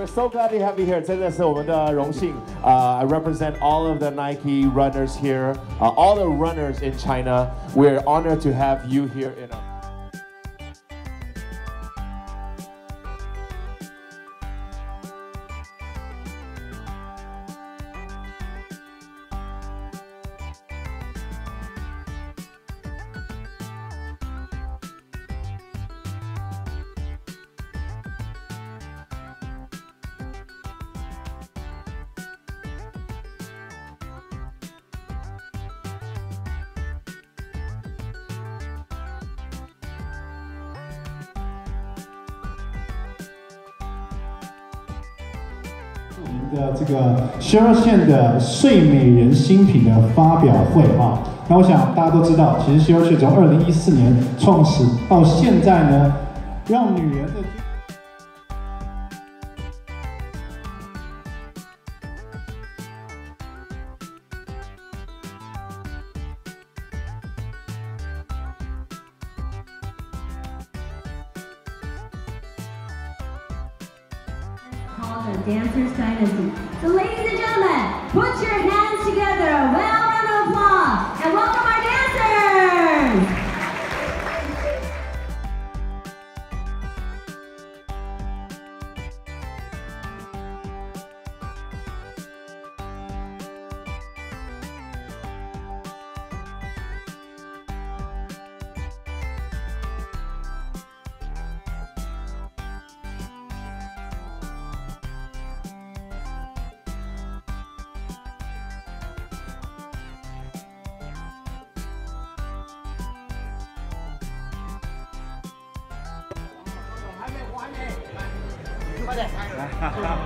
We're so glad to have you here. 真的是我们的荣幸。Uh, I represent all of the Nike runners here, uh, all the runners in China. We're honored to have you here in our 我们的这个希儿线的睡美人新品的发表会啊，那我想大家都知道，其实希儿线从二零一四年创始到现在呢，让女人的。Called the Dancers Dynasty. So ladies and gentlemen, put your hands 快点！来，哈哈。